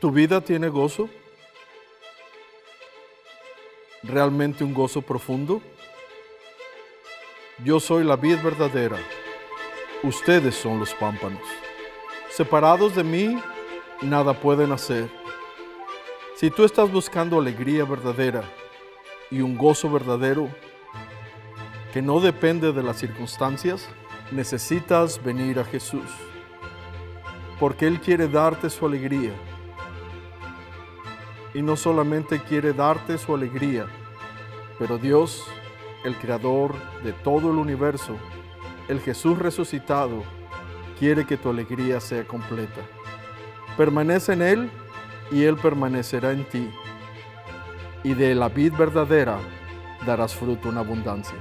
¿Tu vida tiene gozo? ¿Realmente un gozo profundo? Yo soy la vid verdadera, ustedes son los pámpanos. Separados de mí, nada pueden hacer. Si tú estás buscando alegría verdadera y un gozo verdadero que no depende de las circunstancias, necesitas venir a Jesús, porque Él quiere darte su alegría. Y no solamente quiere darte su alegría, pero Dios, el creador de todo el universo, el Jesús resucitado, quiere que tu alegría sea completa. Permanece en Él y Él permanecerá en ti. Y de la vid verdadera darás fruto en abundancia.